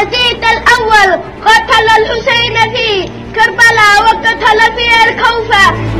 يزيد الأول قتل الحسين في كربلاء وقتل في الكوفة